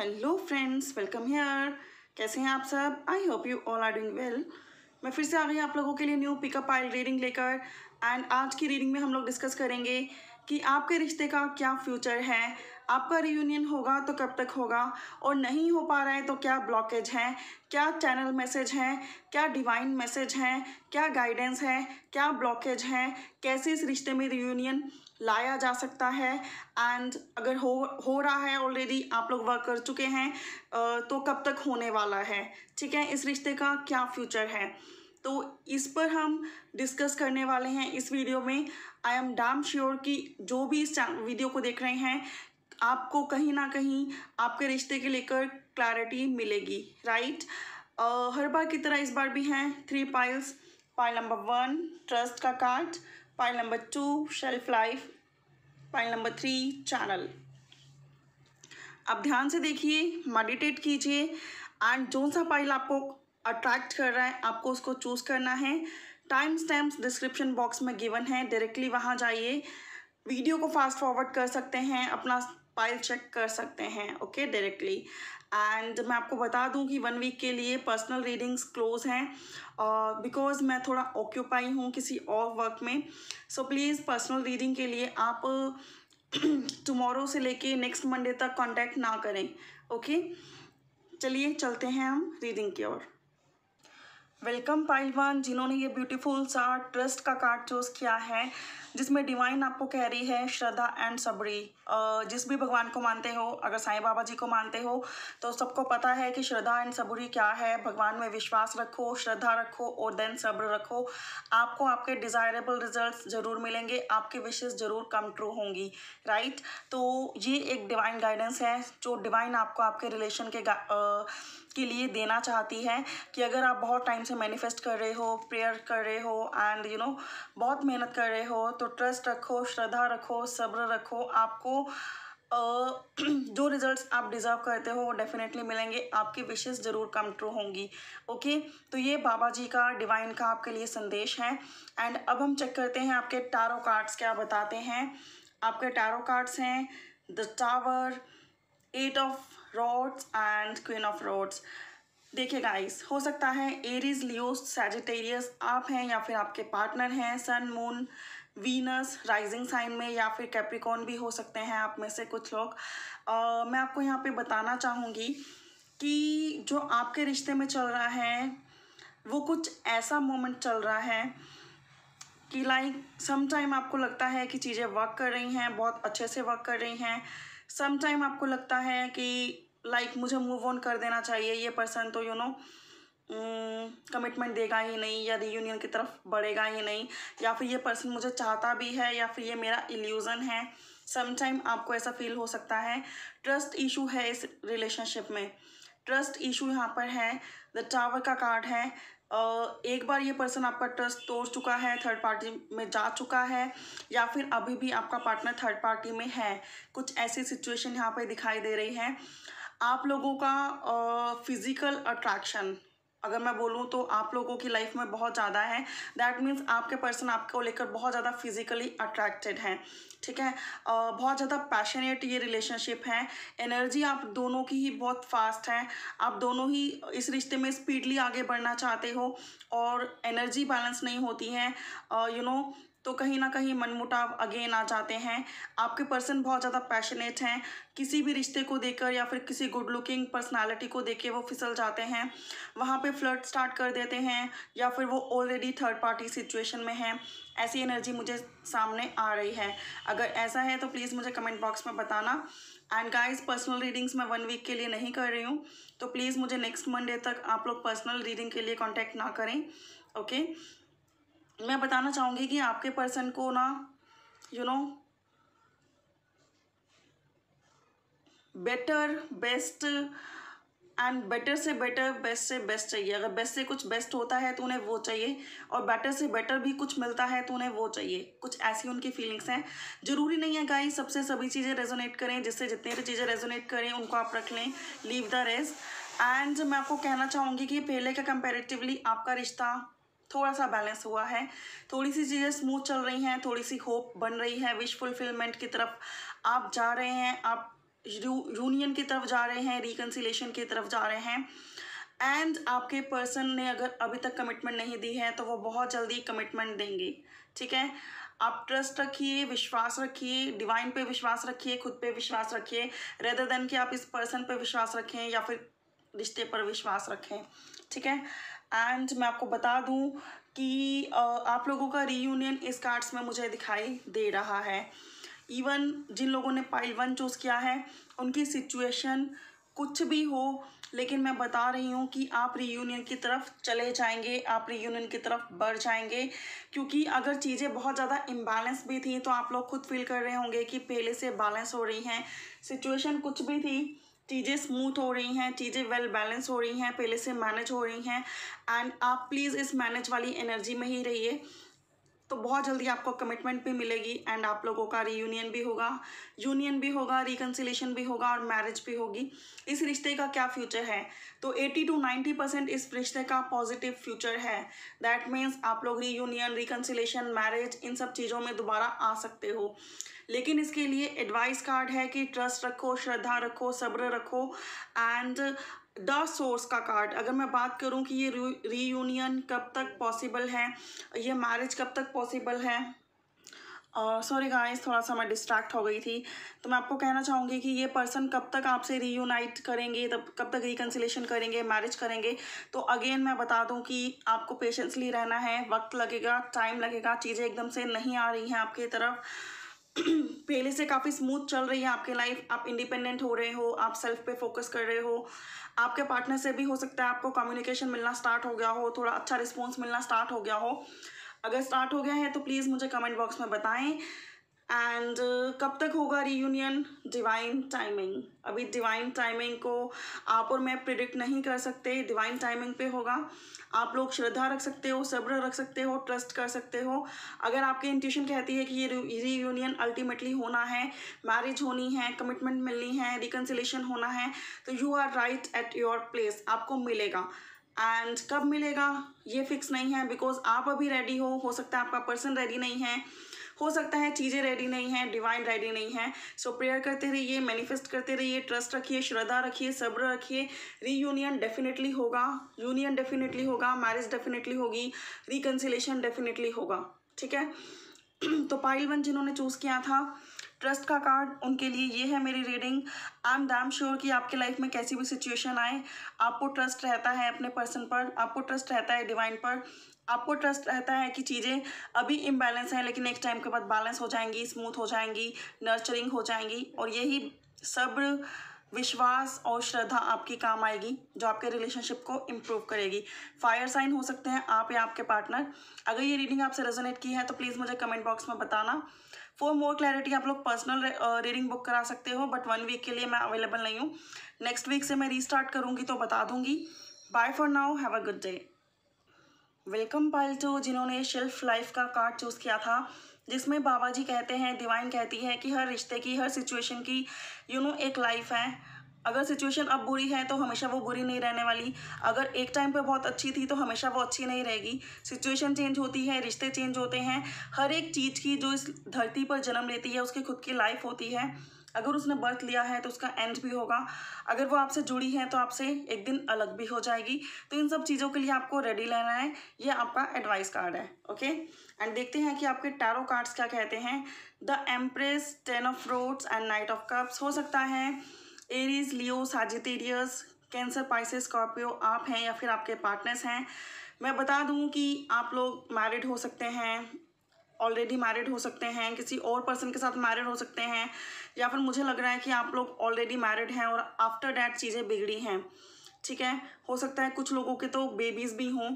Hello friends welcome hair कैसे हैं आप सब? I hope you all are doing well मैं फिर से आ गई आप लोगों के लिए new pick a pile reading लेकर। एंड आज की रीडिंग में हम लोग डिस्कस करेंगे कि आपके रिश्ते का क्या फ्यूचर है? आपका रियूनियन होगा तो कब तक होगा? और नहीं हो पा रहा है तो क्या ब्लॉकेज है? क्या चैनल मैसेज है? क्या डिवाइन मैसेज है? क्या गाइडेंस है? क्या ब्लॉकेज है? कैसे इस रिश्ते में रियूनियन लाया जा सकता है? एंड अगर हो हो रहा है ऑलरेडी आप लोग वर्क कर चुके हैं तो कब तक होने वाला है? ठीक है, इस रिश्ते का क्या फ्यूचर है? तो इस पर हम डिस्कस करने वाले हैं इस वीडियो में। आई एम डाम श्योर कि जो भी इस वीडियो को देख रहे हैं आपको कहीं ना कहीं आपके रिश्ते के लेकर क्लैरिटी मिलेगी राइट uh, हर बार की तरह इस बार भी हैं three piles pile number one trust का card pile number two shelf life pile number three channel अब ध्यान से देखिए मेडिटेट कीजिए एंड जो सा पाइल आपको अट्रैक्ट कर रहा है आपको उसको चूज़ करना है. टाइम स्टैम्प्स डिस्क्रिप्शन बॉक्स में गिवन है डायरेक्टली वहाँ जाइए. वीडियो को फास्ट फॉरवर्ड कर सकते हैं अपना फ़ाइल चेक कर सकते हैं ओके डायरेक्टली एंड मैं आपको बता दूँ कि वन वीक के लिए पर्सनल रीडिंग्स क्लोज हैं बिकॉज़ uh, मैं थोड़ा ऑक्यूपाई हूँ किसी और वर्क में सो प्लीज़ पर्सनल रीडिंग के लिए आप टमोरो से लेके नेक्स्ट मंडे तक कांटेक्ट ना करें ओके okay? चलिए चलते हैं हम रीडिंग की ओर. वेलकम पाइलवान जिन्होंने ये ब्यूटीफुल सा ट्रस्ट का कार्ड चूज़ किया है जिसमें डिवाइन आपको कह रही है श्रद्धा एंड सबरी जिस भी भगवान को मानते हो, अगर साईं बाबा जी को मानते हो तो सबको पता है कि श्रद्धा एंड सबरी क्या है। भगवान में विश्वास रखो, श्रद्धा रखो और देन सब्र रखो। आपको आपके डिज़ायरेबल रिजल्ट्स ज़रूर मिलेंगे, आपके विशेष ज़रूर कम ट्रू होंगी राइट तो ये एक डिवाइन गाइडेंस है, जो डिवाइन आपको आपके रिलेशन के के लिए देना चाहती है कि अगर आप बहुत टाइम से मैनिफेस्ट कर रहे हो प्रेयर कर रहे हो एंड यू नो बहुत मेहनत कर रहे हो तो ट्रस्ट रखो, श्रद्धा रखो, सब्र रखो। आपको जो रिजल्ट्स आप डिज़र्व करते हो, वो डेफिनेटली मिलेंगे। आपकी विशेष ज़रूर कम ट्रू होंगी। ओके तो ये बाबा जी का डिवाइन का आपके लिए संदेश है। एंड अब हम चेक करते हैं आपके टारो कार्ड्स क्या बताते हैं। आपके टारो कार्ड्स हैं the tower eight of rods and queen of rods देखिए गाइस हो सकता है एरीज लियो सैजिटेरियस आप हैं या फिर आपके पार्टनर हैं sun moon Venus rising sign में या फिर कैप्रिकॉन भी हो सकते हैं आप में से कुछ लोग। आ, मैं आपको यहाँ पे बताना चाहूँगी कि जो आपके रिश्ते में चल रहा है वो कुछ ऐसा मोमेंट चल रहा है कि लाइक सम टाइम आपको लगता है कि चीज़ें वर्क कर रही हैं बहुत अच्छे से वर्क कर रही हैं। सम टाइम आपको लगता है कि लाइक like, मुझे मूव ऑन कर देना चाहिए ये पर्सन तो यू you नो कमिटमेंट देगा ही नहीं, या रीयूनियन की तरफ़ बढ़ेगा ही नहीं, या फिर ये पर्सन मुझे चाहता भी है, या फिर ये मेरा इल्यूज़न है। समटाइम आपको ऐसा फील हो सकता है। ट्रस्ट इशू है इस रिलेशनशिप में। ट्रस्ट इशू यहाँ पर है। द टावर का कार्ड है। एक बार ये पर्सन आपका ट्रस्ट तोड़ चुका है थर्ड पार्टी में जा चुका है, या फिर अभी भी आपका पार्टनर थर्ड पार्टी में है। कुछ ऐसी सिचुएशन यहाँ पर दिखाई दे रही है। आप लोगों का फ़िज़िकल अट्रैक्शन अगर मैं बोलूँ तो आप लोगों की लाइफ में बहुत ज़्यादा है। दैट मीन्स आपके पर्सन आपको लेकर बहुत ज़्यादा फिजिकली अट्रैक्टेड हैं। ठीक है? बहुत ज़्यादा पैशनेट ये रिलेशनशिप है। एनर्जी आप दोनों की ही बहुत फास्ट है। आप दोनों ही इस रिश्ते में स्पीडली आगे बढ़ना चाहते हो और एनर्जी बैलेंस नहीं होती है। यू नो तो कहीं ना कहीं मनमुटाव अगेन आ जाते हैं। आपके पर्सन बहुत ज़्यादा पैशनेट हैं। किसी भी रिश्ते को देकर या फिर किसी गुड लुकिंग पर्सनालिटी को देख के वो फिसल जाते हैं। वहाँ पे फ्लर्ट स्टार्ट कर देते हैं या फिर वो ऑलरेडी थर्ड पार्टी सिचुएशन में है। ऐसी एनर्जी मुझे सामने आ रही है। अगर ऐसा है तो प्लीज़ मुझे कमेंट बॉक्स में बताना। एंड गाइस पर्सनल रीडिंग्स मैं वन वीक के लिए नहीं कर रही हूँ। तो प्लीज़ मुझे नेक्स्ट मंडे तक आप लोग पर्सनल रीडिंग के लिए कॉन्टैक्ट ना करें। Okay okay? मैं बताना चाहूँगी कि आपके पर्सन को ना you know better best and better से बेटर बेस्ट से बेस्ट चाहिए। अगर बेस्ट से कुछ बेस्ट होता है तो उन्हें वो चाहिए। और बेटर से बेटर भी कुछ मिलता है तो उन्हें वो चाहिए। कुछ ऐसी उनकी फीलिंग्स हैं। ज़रूरी नहीं है गाइस सबसे सभी चीज़ें रेजोनेट करें। जिससे जितनी भी चीज़ें रेजोनेट करें, उनको आप रख लें। लीव द रेस्ट एंड मैं आपको कहना चाहूँगी कि पहले का कंपेरेटिवली आपका रिश्ता थोड़ा सा बैलेंस हुआ है। थोड़ी सी चीज़ें स्मूथ चल रही हैं थोड़ी सी होप बन रही है। विश फुलफिलमेंट की तरफ़ आप जा रहे हैं, आप यूनियन की तरफ़ जा रहे हैं रिकन्सिलेशन की तरफ़ जा रहे हैं। एंड आपके पर्सन ने अगर अभी तक कमिटमेंट नहीं दी है तो वो बहुत जल्दी कमिटमेंट देंगे। ठीक है? आप ट्रस्ट रखिए, विश्वास रखिए डिवाइन पे विश्वास रखिए, खुद पे विश्वास रखिए। रेदर देन कि आप इस पर्सन पे विश्वास रखें या फिर रिश्ते पर विश्वास रखें। ठीक है? एंड मैं आपको बता दूँ कि आप लोगों का रीयूनियन इस कार्ड्स में मुझे दिखाई दे रहा है। इवन जिन लोगों ने पाइल वन चूज़ किया है, उनकी सिचुएशन कुछ भी हो, लेकिन मैं बता रही हूँ कि आप रीयूनियन की तरफ़ चले जाएँगे, आप रीयूनियन की तरफ़ बढ़ जाएँगे। क्योंकि अगर चीज़ें बहुत ज़्यादा इम्बैलेंस भी थी तो आप लोग खुद फील कर रहे होंगे कि पहले से बैलेंस हो रही हैं। सिचुएशन कुछ भी थी चीज़ें स्मूथ हो रही हैं, चीज़ें वेल बैलेंस हो रही हैं, पहले से मैनेज हो रही हैं एंड आप प्लीज़ इस मैनेज वाली एनर्जी में ही रहिए। तो बहुत जल्दी आपको कमिटमेंट भी मिलेगी एंड आप लोगों का रीयूनियन भी होगा यूनियन भी होगा रिकन्सिलेशन भी होगा और मैरिज भी होगी। इस रिश्ते का क्या फ्यूचर है? तो 80 टू 90 परसेंट इस रिश्ते का पॉजिटिव फ्यूचर है। दैट मीन्स आप लोग रीयूनियन रिकन्सिलेशन मैरिज इन सब चीज़ों में दोबारा आ सकते हो। लेकिन इसके लिए एडवाइस कार्ड है कि ट्रस्ट रखो, श्रद्धा रखो, सब्र रखो एंड द सोर्स का कार्ड। अगर मैं बात करूँ कि ये रीयूनियन कब तक पॉसिबल है ये मैरिज कब तक पॉसिबल है? सॉरी uh, गाइस थोड़ा सा मैं डिस्ट्रैक्ट हो गई थी। तो मैं आपको कहना चाहूँगी कि ये पर्सन कब तक आपसे रीयूनाइट करेंगे तब कब तक रिकन्सिलेशन करेंगे मैरिज करेंगे? तो अगेन मैं बता दूँ कि आपको पेशेंसली रहना है वक्त लगेगा टाइम लगेगा चीज़ें एकदम से नहीं आ रही हैं आपकी तरफ़। पहले से काफ़ी स्मूथ चल रही है आपकी लाइफ आप इंडिपेंडेंट हो रहे हो, आप सेल्फ पे फोकस कर रहे हो। आपके पार्टनर से भी हो सकता है आपको कम्युनिकेशन मिलना स्टार्ट हो गया हो, थोड़ा अच्छा रिस्पॉन्स मिलना स्टार्ट हो गया हो। अगर स्टार्ट हो गया है तो प्लीज़ मुझे कमेंट बॉक्स में बताएँ। एंड uh, कब तक होगा रीयूनियन डिवाइन टाइमिंग अभी डिवाइन टाइमिंग को आप और मैं प्रिडिक्ट नहीं कर सकते. डिवाइन टाइमिंग पे होगा. आप लोग श्रद्धा रख सकते हो सब्र रख सकते हो ट्रस्ट कर सकते हो. अगर आपकी इंट्यूशन कहती है कि ये रीयूनियन अल्टीमेटली होना है मैरिज होनी है कमिटमेंट मिलनी है रिकन्सिलेशन होना है तो you are right at your place आपको मिलेगा. एंड कब मिलेगा? ये फिक्स नहीं है बिकॉज़ आप अभी रेडी हो. हो सकता है आपका पर्सन रेडी नहीं है. हो सकता है चीज़ें रेडी नहीं हैं डिवाइन रेडी नहीं है। सो प्रेयर करते रहिए मैनिफेस्ट करते रहिए ट्रस्ट रखिए, श्रद्धा रखिए, सब्र रखिए। रीयूनियन डेफिनेटली होगा यूनियन डेफिनेटली होगा मैरिज डेफिनेटली होगी रिकन्सिलेशन डेफिनेटली होगा, ठीक है? तो पाइल वन जिन्होंने चूज़ किया था ट्रस्ट का कार्ड उनके लिए ये है मेरी reading I am damn sure कि आपके लाइफ में कैसी भी सिचुएशन आए, आपको ट्रस्ट रहता है अपने पर्सन पर, आपको ट्रस्ट रहता है डिवाइन पर। आपको ट्रस्ट रहता है कि चीज़ें अभी इम्बैलेंस हैं, लेकिन नेक्स्ट टाइम के बाद बैलेंस हो जाएँगी स्मूथ हो जाएँगी नर्चरिंग हो जाएँगी और यही सब्र विश्वास और श्रद्धा आपकी काम आएगी, जो आपके रिलेशनशिप को इम्प्रूव करेगी। फायर साइन हो सकते हैं आप या आपके पार्टनर अगर ये रीडिंग आपसे रेजोनेट की है तो प्लीज़ मुझे कमेंट बॉक्स में बताना। फॉर मोर क्लैरिटी आप लोग पर्सनल रीडिंग बुक करा सकते हो बट वन वीक के लिए मैं अवेलेबल नहीं हूँ। नेक्स्ट वीक से मैं रीस्टार्ट करूँगी तो बता दूँगी। Bye for now have a good day welcome pile two जिन्होंने शेल्फ लाइफ का कार्ड चूज़ किया था, जिसमें बाबा जी कहते हैं डिवाइन कहती है कि हर रिश्ते की, हर सिचुएशन की यू नो एक लाइफ है। अगर सिचुएशन अब बुरी है तो हमेशा वो बुरी नहीं रहने वाली। अगर एक टाइम पे बहुत अच्छी थी तो हमेशा वो अच्छी नहीं रहेगी। सिचुएशन चेंज होती है, रिश्ते चेंज होते हैं। हर एक चीज़ की जो इस धरती पर जन्म लेती है, उसकी खुद की लाइफ होती है। अगर उसने बर्थ लिया है तो उसका एंड भी होगा। अगर वो आपसे जुड़ी है तो आपसे एक दिन अलग भी हो जाएगी। तो इन सब चीज़ों के लिए आपको रेडी लेना है। ये आपका एडवाइस कार्ड है ओके एंड देखते हैं कि आपके टैरो कार्ड्स क्या कहते हैं। The empress ten of fruits and knight of cups हो सकता है। Aries Leo Sagittarius Cancer Pisces Scorpio आप हैं या फिर आपके पार्टनर्स हैं। मैं बता दूँ कि आप लोग मैरिड हो सकते हैं। ऑलरेडी मैरिड हो सकते हैं, किसी और पर्सन के साथ मैरिड हो सकते हैं, या फिर मुझे लग रहा है कि आप लोग ऑलरेडी मैरिड हैं और आफ्टर डैट चीज़ें बिगड़ी हैं। ठीक है? हो सकता है कुछ लोगों के तो बेबीज़ भी हों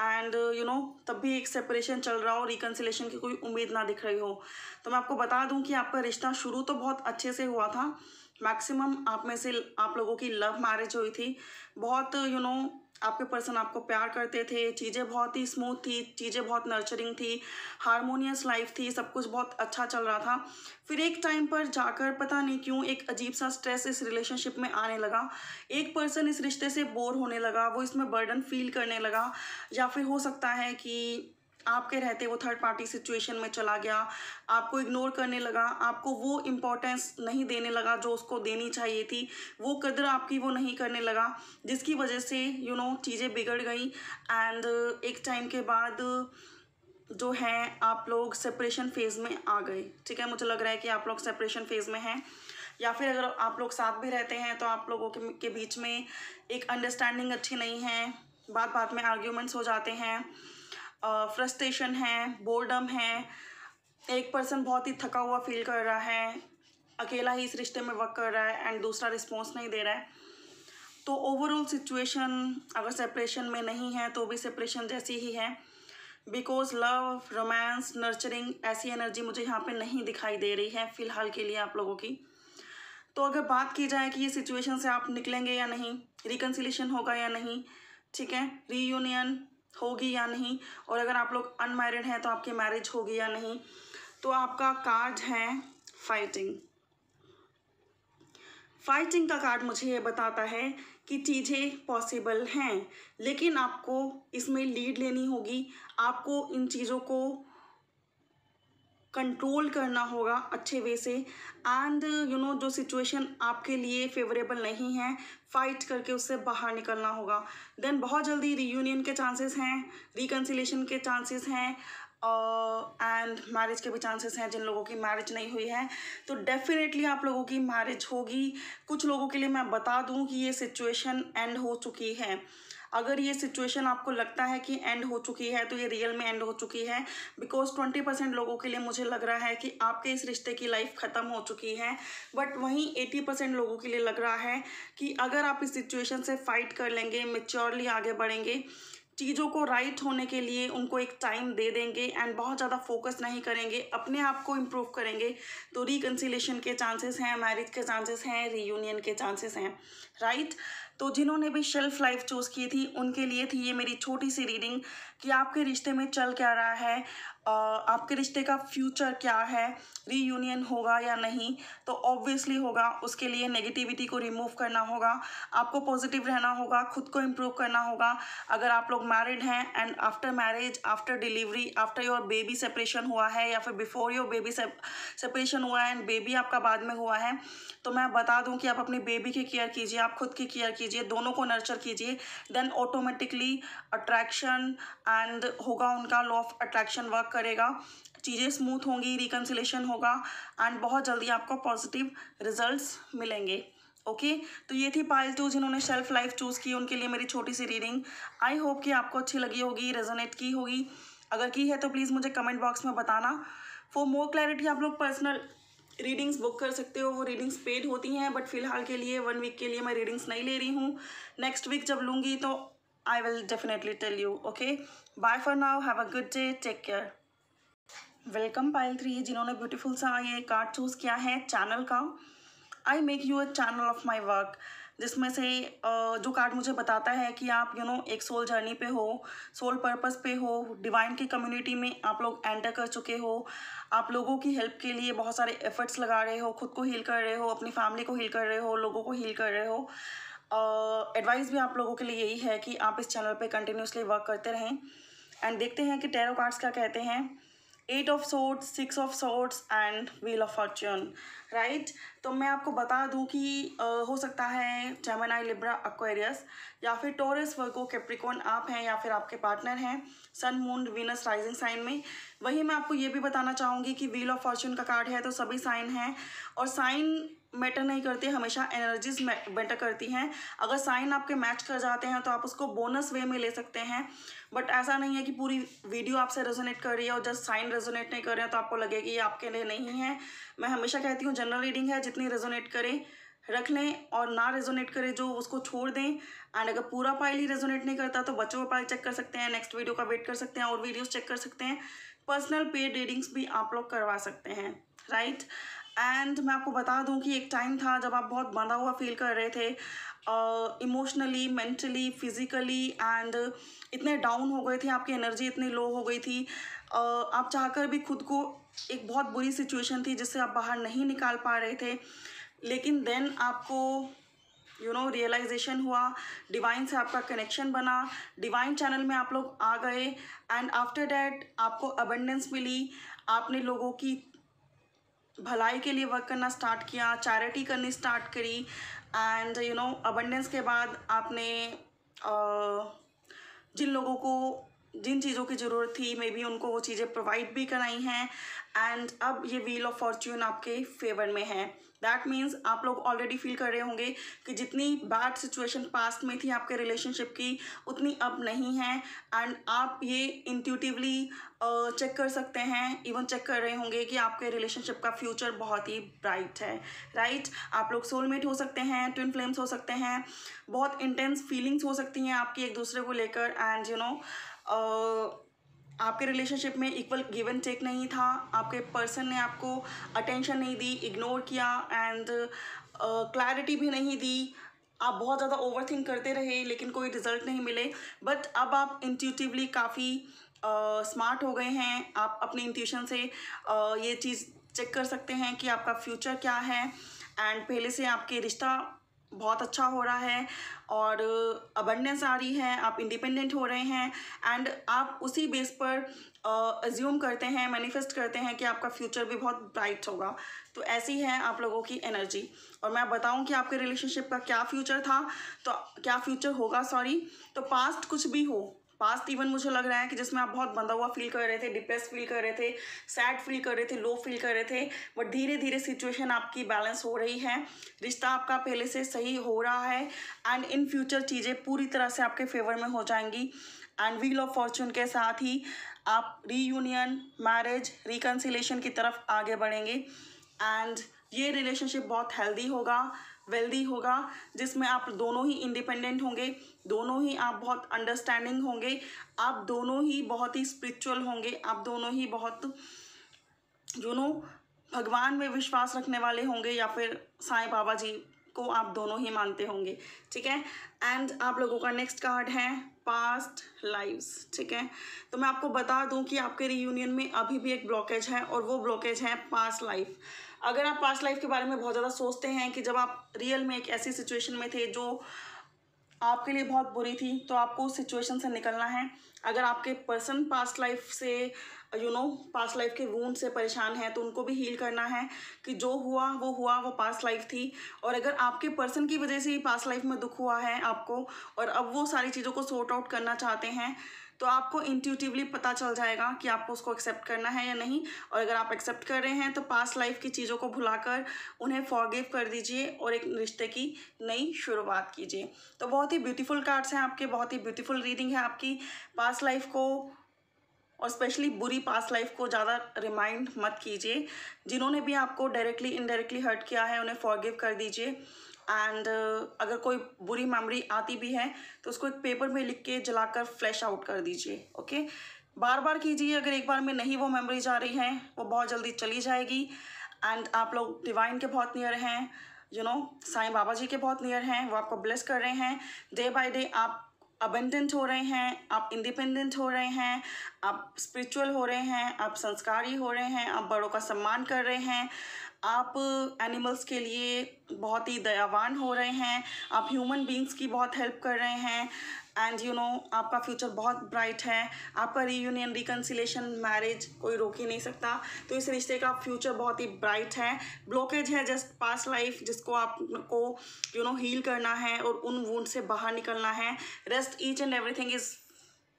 एंड यू नो तब भी एक सेपरेशन चल रहा हो रिकन्सिलेशन की कोई उम्मीद ना दिख रही हो। तो मैं आपको बता दूँ कि आपका रिश्ता शुरू तो बहुत अच्छे से हुआ था मैक्सिमम आप में से आप लोगों की लव मैरिज हुई थी। बहुत यू you नो know, आपके पर्सन आपको प्यार करते थे। चीज़ें बहुत ही स्मूथ थी चीज़ें बहुत नर्चरिंग थी हारमोनियस लाइफ थी सब कुछ बहुत अच्छा चल रहा था। फिर एक टाइम पर जाकर पता नहीं क्यों एक अजीब सा स्ट्रेस इस रिलेशनशिप में आने लगा। एक पर्सन इस रिश्ते से बोर होने लगा वो इसमें बर्डन फील करने लगा। या फिर हो सकता है कि आपके रहते वो थर्ड पार्टी सिचुएशन में चला गया आपको इग्नोर करने लगा आपको वो इम्पोर्टेंस नहीं देने लगा जो उसको देनी चाहिए थी वो कदर आपकी वो नहीं करने लगा जिसकी वजह से यू नो चीज़ें बिगड़ गई एंड एक टाइम के बाद जो है आप लोग सेपरेशन फ़ेज़ में आ गए। ठीक है? मुझे लग रहा है कि आप लोग सेपरेशन फ़ेज़ में हैं। या फिर अगर आप लोग साथ भी रहते हैं तो आप लोगों के, के बीच में एक अंडरस्टैंडिंग अच्छी नहीं है बात बात में आर्ग्यूमेंट्स हो जाते हैं। फ्रस्ट्रेशन है बोर्डम है, एक पर्सन बहुत ही थका हुआ फील कर रहा है, अकेला ही इस रिश्ते में वर्क कर रहा है एंड दूसरा रिस्पॉन्स नहीं दे रहा है। तो ओवरऑल सिचुएशन अगर सेपरेशन में नहीं है तो भी सेपरेशन जैसी ही है। बिकॉज़ लव रोमांस नर्चरिंग ऐसी एनर्जी मुझे यहाँ पे नहीं दिखाई दे रही है फ़िलहाल के लिए आप लोगों की। तो अगर बात की जाए कि ये सिचुएशन से आप निकलेंगे या नहीं रिकन्सिलेशन होगा या नहीं, ठीक है? रीयूनियन होगी या नहीं? और अगर आप लोग अनमैरिड हैं तो आपकी मैरिज होगी या नहीं? तो आपका कार्ड है फाइटिंग फाइटिंग का कार्ड मुझे ये बताता है कि चीज़ें पॉसिबल हैं, लेकिन आपको इसमें लीड लेनी होगी। आपको इन चीज़ों को कंट्रोल करना होगा अच्छे वे से। एंड यू नो जो सिचुएशन आपके लिए फेवरेबल नहीं है फाइट करके उससे बाहर निकलना होगा। देन बहुत जल्दी रीयूनियन के चांसेस हैं रिकन्सिलेशन के चांसेस हैं एंड uh, मैरिज के भी चांसेस हैं जिन लोगों की मैरिज नहीं हुई है। तो डेफिनेटली आप लोगों की मैरिज होगी। कुछ लोगों के लिए मैं बता दूँ कि ये सिचुएशन एंड हो चुकी है। अगर ये सिचुएशन आपको लगता है कि एंड हो चुकी है तो ये रियल में एंड हो चुकी है बिकॉज़ ट्वेंटी परसेंट लोगों के लिए मुझे लग रहा है कि आपके इस रिश्ते की लाइफ ख़त्म हो चुकी है बट वहीं एटी परसेंट लोगों के लिए लग रहा है कि अगर आप इस सिचुएशन से फाइट कर लेंगे मेच्योरली आगे बढ़ेंगे, चीज़ों को राइट होने के लिए उनको एक टाइम दे देंगे एंड बहुत ज़्यादा फोकस नहीं करेंगे, अपने आप को इम्प्रूव करेंगे तो रिकन्सिलेशन के चांसेस हैं मैरिज के चांसेस हैं रीयूनियन के चांसेस हैं राइट तो जिन्होंने भी शेल्फ लाइफ चूज़ की थी, उनके लिए थी ये मेरी छोटी सी रीडिंग कि आपके रिश्ते में चल क्या रहा है आपके रिश्ते का फ्यूचर क्या है रीयूनियन होगा या नहीं तो ऑब्वियसली होगा, उसके लिए नेगेटिविटी को रिमूव करना होगा, आपको पॉजिटिव रहना होगा, खुद को इम्प्रूव करना होगा, अगर आप लोग मैरिड हैं and after marriage after delivery after your baby separation हुआ है या फिर बिफोर योर बेबी सेपरेशन हुआ है एंड बेबी आपका बाद में हुआ है तो मैं बता दूँ कि आप अपनी बेबी की केयर कीजिए, आप खुद की केयर कीजिए। दोनों को नर्चर कीजिए देन ऑटोमेटिकली अट्रैक्शन एंड होगा उनका लॉ ऑफ़ अट्रैक्शन वर्क करेगा। चीज़ें स्मूथ होंगी रिकन्सिलेशन होगा एंड बहुत जल्दी आपको पॉजिटिव रिजल्ट्स मिलेंगे। Okay okay? तो ये थी पायल टू जिन्होंने शेल्फ लाइफ चूज़ की, उनके लिए मेरी छोटी सी रीडिंग आई होप कि आपको अच्छी लगी होगी रेजोनेट की होगी। अगर की है तो प्लीज़ मुझे कमेंट बॉक्स में बताना। फॉर मोर क्लैरिटी आप लोग पर्सनल रीडिंग्स बुक कर सकते हो, वो रीडिंग्स पेड होती हैं बट फ़िलहाल के लिए वन वीक के लिए मैं रीडिंग्स नहीं ले रही हूँ। नेक्स्ट वीक जब लूँगी तो I will definitely tell you okay bye for now have a good day take care welcome pile three जिन्होंने ब्यूटीफुल सा ये कार्ड चूज़ किया है चैनल का। I make you a channel of my work जिसमें से जो कार्ड मुझे बताता है कि आप यू you नो know, एक सोल जर्नी पे हो सोल पर्पस पे हो डिवाइन की कम्युनिटी में आप लोग एंटर कर चुके हो आप लोगों की हेल्प के लिए बहुत सारे एफर्ट्स लगा रहे हो खुद को हील कर रहे हो अपनी फैमिली को हील कर रहे हो लोगों को हील कर रहे हो एडवाइस uh, भी आप लोगों के लिए यही है कि आप इस चैनल पे कंटिन्यूसली वर्क करते रहें एंड देखते हैं कि टेरो कार्ड्स क्या कहते हैं। Eight of swords six of swords and wheel of fortune right तो मैं आपको बता दूँ कि आ, हो सकता है जेमिनाई लिब्रा अक्वेरियस या फिर टोरस वर्गो कैप्रिकॉन आप हैं या फिर आपके पार्टनर हैं sun moon Venus rising sign में। वही मैं आपको ये भी बताना चाहूँगी कि व्हील ऑफ़ फॉर्च्यून का कार्ड है तो सभी साइन हैं और साइन मैटर नहीं करती, हमेशा एनर्जीज मैटर करती हैं। अगर साइन आपके मैच कर जाते हैं तो आप उसको बोनस वे में ले सकते हैं। बट ऐसा नहीं है कि पूरी वीडियो आपसे रेजोनेट कर रही है और जस्ट साइन रेजोनेट नहीं कर रहे हैं तो आपको लगे कि ये आपके लिए नहीं है। मैं हमेशा कहती हूँ जनरल रीडिंग है, जितनी रेजोनेट करें, रख लें और ना रेजोनेट करे, जो उसको छोड़ दें। एंड अगर पूरा पाइल ही रेजोनेट नहीं करता तो बच्चों का पाइल चेक कर सकते हैं नेक्स्ट वीडियो का वेट कर सकते हैं और वीडियोस चेक कर सकते हैं। पर्सनल पेड रीडिंग्स भी आप लोग करवा सकते हैं राइट एंड मैं आपको बता दूँ कि एक टाइम था जब आप बहुत बंधा हुआ फील कर रहे थे इमोशनली मेंटली फिज़िकली एंड इतने डाउन हो गए थे आपकी एनर्जी इतनी लो हो गई थी। uh, आप चाहकर भी खुद को एक बहुत बुरी सिचुएशन थी जिससे आप बाहर नहीं निकाल पा रहे थे। लेकिन देन आपको यू नो रियलाइजेशन हुआ डिवाइन से आपका कनेक्शन बना डिवाइन चैनल में आप लोग आ गए। एंड आफ्टर डैट आपको अबेंडेंस मिली। आपने लोगों की भलाई के लिए वर्क करना स्टार्ट किया चैरिटी करनी स्टार्ट करी एंड यू नो अबंडेंस के बाद आपने uh, जिन लोगों को जिन चीज़ों की ज़रूरत थी मे बी उनको वो चीज़ें प्रोवाइड भी कराई हैं एंड अब ये व्हील ऑफ़ फॉर्च्यून आपके फेवर में है। दैट मीन्स आप लोग ऑलरेडी फील कर रहे होंगे कि जितनी बैड सिचुएशन पास्ट में थी आपके रिलेशनशिप की, उतनी अब नहीं है। एंड आप ये इंट्यूटिवली चेक कर सकते हैं इवन चेक कर रहे होंगे कि आपके रिलेशनशिप का फ्यूचर बहुत ही ब्राइट है। Right right? आप लोग सोलमेट हो सकते हैं ट्विन फ्लेम्स हो सकते हैं, बहुत इंटेंस फीलिंग्स हो सकती हैं आपकी एक दूसरे को लेकर। एंड यू नो आपके रिलेशनशिप में इक्वल गिवन टेक नहीं था आपके पर्सन ने आपको अटेंशन नहीं दी इग्नोर किया एंड क्लैरिटी uh, भी नहीं दी। आप बहुत ज़्यादा ओवर थिंक करते रहे लेकिन कोई रिज़ल्ट नहीं मिले। बट अब आप इंट्यूटिवली काफ़ी स्मार्ट uh, हो गए हैं। आप अपने इंट्यूशन से uh, ये चीज़ चेक कर सकते हैं कि आपका फ्यूचर क्या है। एंड पहले से आपके रिश्ता बहुत अच्छा हो रहा है और अबंडेंस आ रही है, आप इंडिपेंडेंट हो रहे हैं एंड आप उसी बेस पर एज्यूम करते हैं मैनिफेस्ट करते हैं कि आपका फ्यूचर भी बहुत ब्राइट होगा। तो ऐसी है आप लोगों की एनर्जी और मैं बताऊँ कि आपके रिलेशनशिप का क्या फ्यूचर था तो क्या फ्यूचर होगा सॉरी तो पास्ट कुछ भी हो पास्ट इवन मुझे लग रहा है कि जिसमें आप बहुत बंधा हुआ फील कर रहे थे डिप्रेस फील कर रहे थे सैड फील कर रहे थे लो फील कर रहे थे बट धीरे धीरे सिचुएशन आपकी बैलेंस हो रही है। रिश्ता आपका पहले से सही हो रहा है एंड इन फ्यूचर चीज़ें पूरी तरह से आपके फेवर में हो जाएँगी। एंड व्हील ऑफ़ फॉर्चून के साथ ही आप रीयूनियन मैरिज रिकन्सिलेशन की तरफ़ आगे बढ़ेंगे। एंड ये रिलेशनशिप बहुत हेल्दी होगा। वेल्दी होगा, जिसमें आप दोनों ही इंडिपेंडेंट होंगे, दोनों ही आप बहुत अंडरस्टैंडिंग होंगे, आप दोनों ही बहुत ही स्पिरिचुअल होंगे, आप दोनों ही बहुत यू नो भगवान में विश्वास रखने वाले होंगे या फिर साईं बाबा जी को आप दोनों ही मानते होंगे, ठीक है? एंड आप लोगों का नेक्स्ट कार्ड है पास्ट लाइव्स ठीक है? तो मैं आपको बता दूँ कि आपके रीयूनियन में अभी भी एक ब्लॉकेज है और वो ब्लॉकेज है पास्ट लाइफ अगर आप पास्ट लाइफ के बारे में बहुत ज़्यादा सोचते हैं कि जब आप रियल में एक ऐसी सिचुएशन में थे जो आपके लिए बहुत बुरी थी तो आपको उस सिचुएशन से निकलना है। अगर आपके पर्सन पास्ट लाइफ से यू नो पास्ट लाइफ के वूंड से परेशान हैं तो उनको भी हील करना है कि जो हुआ, वो हुआ, वो पास्ट लाइफ थी। और अगर आपके पर्सन की वजह से ही पास्ट लाइफ में दुख हुआ है आपको, और अब वो सारी चीज़ों को सॉर्ट आउट करना चाहते हैं तो आपको इंट्यूटिवली पता चल जाएगा कि आपको उसको एक्सेप्ट करना है या नहीं। और अगर आप एक्सेप्ट कर रहे हैं तो पास्ट लाइफ की चीज़ों को भुलाकर उन्हें फॉरगिव कर दीजिए और एक रिश्ते की नई शुरुआत कीजिए। तो बहुत ही ब्यूटीफुल कार्ड्स हैं आपके, बहुत ही ब्यूटीफुल रीडिंग है आपकी। पास्ट लाइफ को और स्पेशली बुरी पास्ट लाइफ को ज़्यादा रिमाइंड मत कीजिए। जिन्होंने भी आपको डायरेक्टली इनडायरेक्टली हर्ट किया है, उन्हें फॉरगिव कर दीजिए। एंड uh, अगर कोई बुरी मेमोरी आती भी है तो उसको एक पेपर में लिख के जलाकर फ्लैश आउट कर दीजिए ओके बार बार कीजिए अगर एक बार में नहीं वो मेमोरीज जा रही हैं वो बहुत जल्दी चली जाएगी। एंड आप लोग डिवाइन के बहुत नियर हैं यू नो साईं बाबा जी के बहुत नियर हैं वो आपको ब्लेस कर रहे हैं। डे बाय डे आप अबेंडेंट हो रहे हैं आप इंडिपेंडेंट हो रहे हैं आप स्पिरिचुअल हो रहे हैं आप संस्कारी हो रहे हैं आप बड़ों का सम्मान कर रहे हैं आप एनिमल्स के लिए बहुत ही दयावान हो रहे हैं, आप ह्यूमन बींग्स की बहुत हेल्प कर रहे हैं एंड यू नो आपका फ्यूचर बहुत ब्राइट है, आपका रीयूनियन रिकन्सिलेशन मैरिज कोई रोक ही नहीं सकता। तो इस रिश्ते का फ्यूचर बहुत ही ब्राइट है। ब्लॉकेज है जस्ट पास लाइफ जिसको आपको यू नो हील करना है और उन वूंड से बाहर निकलना है। Rest each and everything is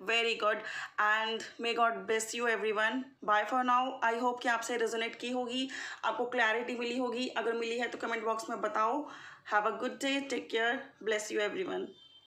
very good and may God best you everyone bye for now I hope कि आपसे रेजोनेट की होगी, आपको क्लैरिटी मिली होगी। अगर मिली है तो कमेंट बॉक्स में बताओ। Have a good day take care bless you everyone